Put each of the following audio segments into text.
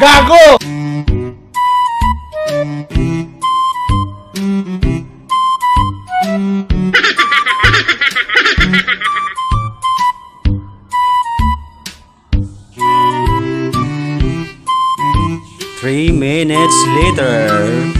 Gago! Three minutes later.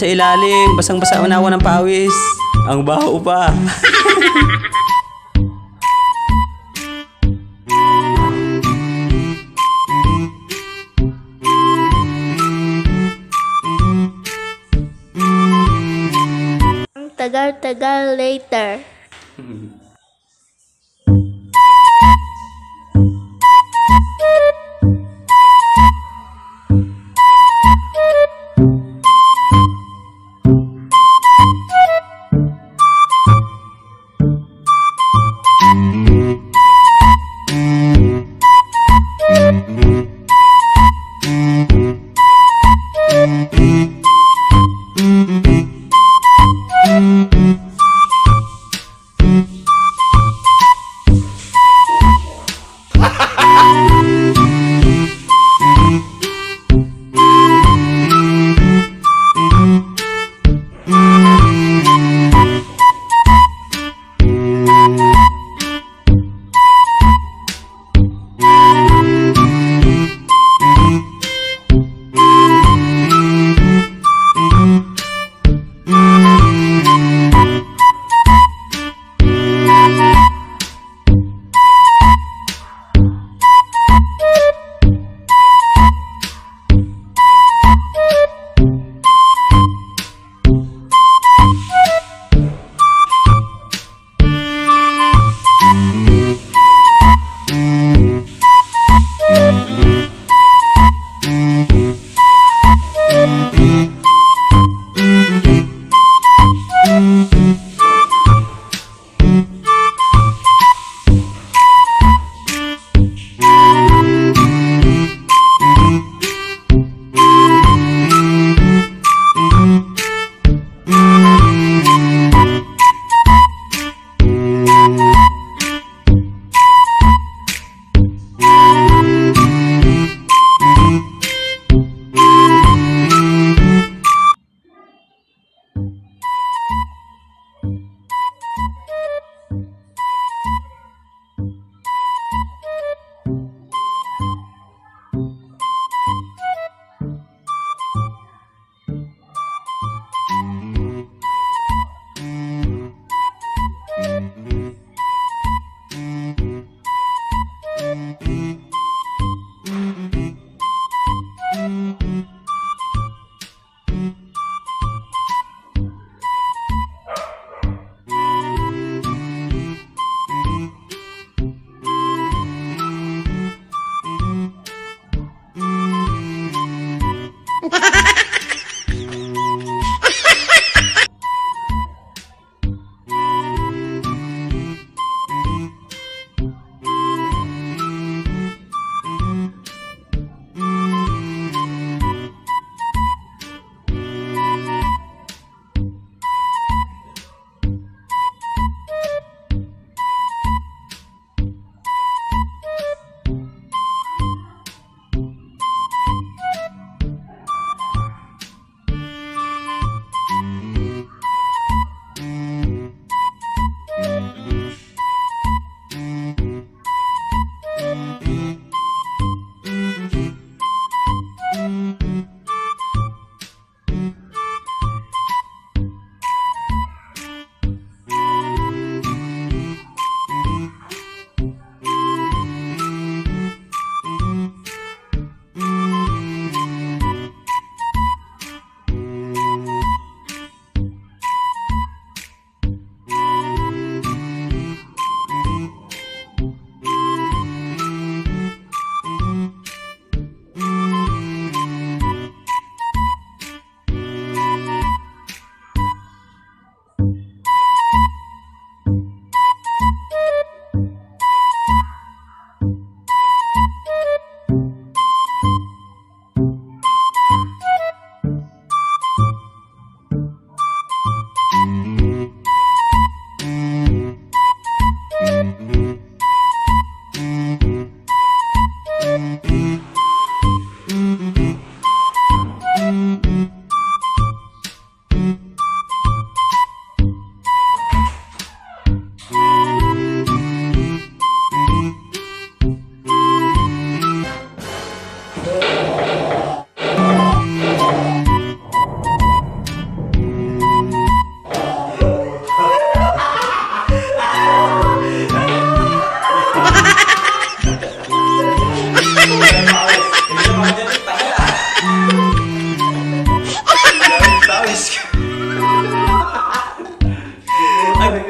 sa ilalim, basang-basa na ako ng pawis. Ang baho pa. Tagal-tagal later. Mm.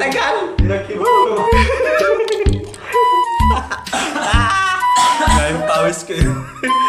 Tagal! Nakibulo! Dahil pawis ko yun.